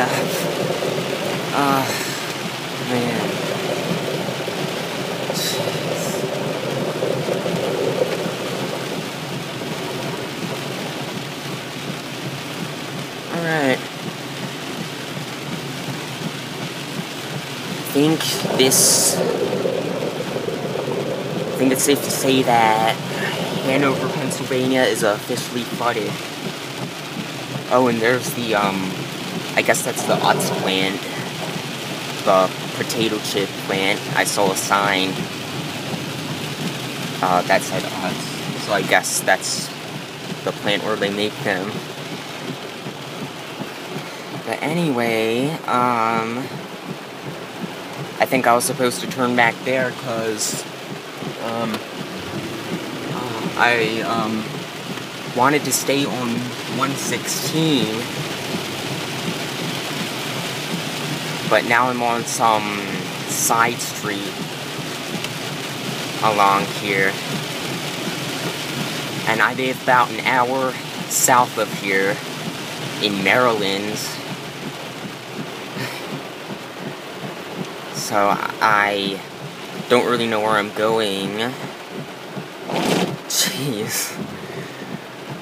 crap. Ah, man. Jeez. Alright. I think this. I think it's safe to say that Hanover, Pennsylvania is officially flooded. Oh, and there's the, um, I guess that's the Utz plant. The potato chip plant. I saw a sign uh, that said Utz. So I guess that's the plant where they make them. But anyway, um, I think I was supposed to turn back there because, um, uh, I, um, wanted to stay on 116, but now I'm on some side street along here, and I live about an hour south of here in Maryland. So I don't really know where I'm going. Jeez.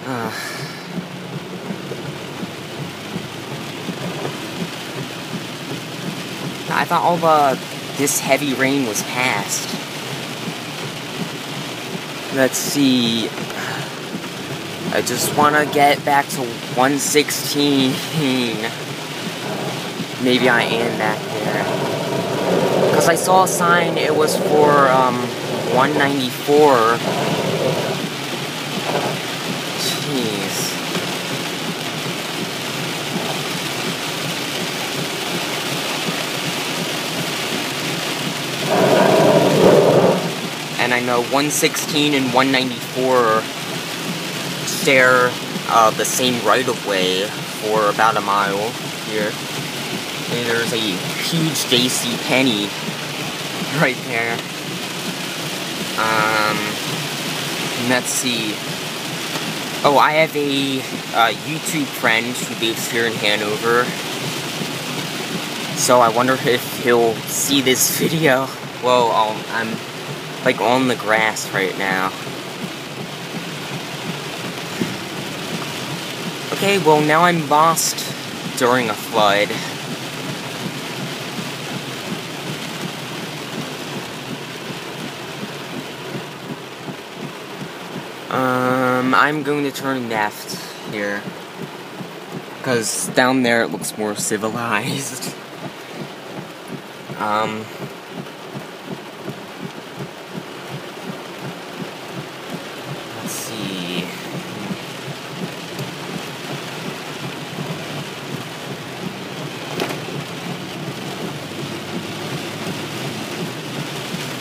Uh. I thought all the this heavy rain was past. Let's see. I just want to get back to 116. Maybe I am back there. Because I saw a sign, it was for um, 194. Jeez. Know 116 and 194 share uh, the same right-of-way for about a mile here. And there's a huge JC Penney right there. Um, let's see. Oh, I have a uh, YouTube friend who lives here in Hanover. So I wonder if he'll see this video. Well, um, I'm like on the grass right now. Okay, well now I'm lost during a flood. Um, I'm going to turn left here. Because down there it looks more civilized. Um, let's see.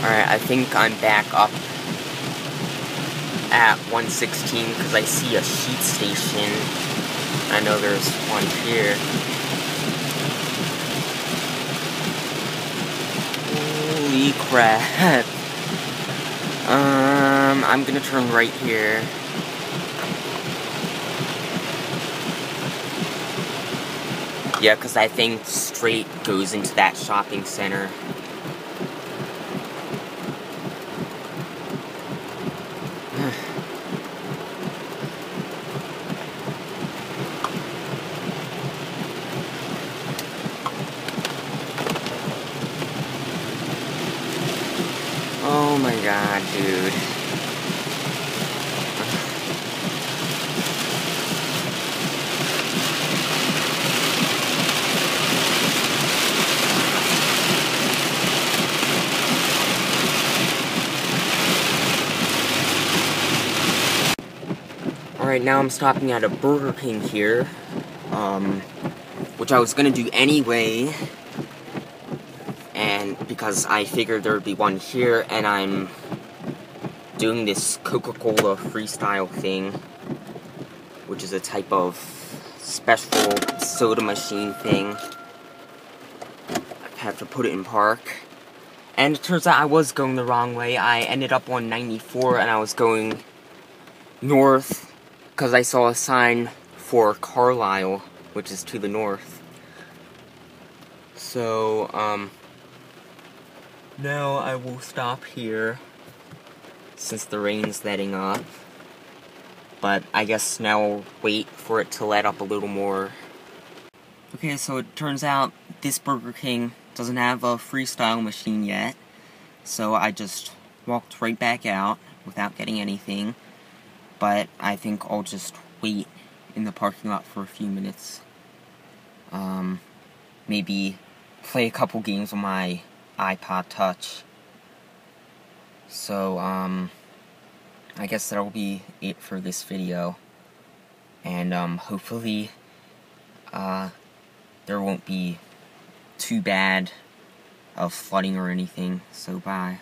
Alright, I think I'm back up at 116 because I see a Sheetz station. I know there's one here. Holy crap. Um, I'm gonna turn right here. Yeah, because I think straight goes into that shopping center. Oh my god, dude. Alright, now I'm stopping at a Burger King here. Um, which I was gonna do anyway. And because I figured there would be one here, and I'm doing this Coca-Cola freestyle thing, which is a type of special soda machine thing. I have to put it in park. And it turns out I was going the wrong way. I ended up on 94 and I was going north because I saw a sign for Carlisle, which is to the north. So, um, now I will stop here since the rain's letting up. But I guess now I'll wait for it to let up a little more. Okay, so it turns out this Burger King doesn't have a freestyle machine yet. So I just walked right back out without getting anything. But I think I'll just wait in the parking lot for a few minutes. Um, maybe play a couple games on my iPod Touch. So, um, I guess that'll be it for this video. And, um, hopefully, uh, there won't be too bad of flooding or anything. So, bye.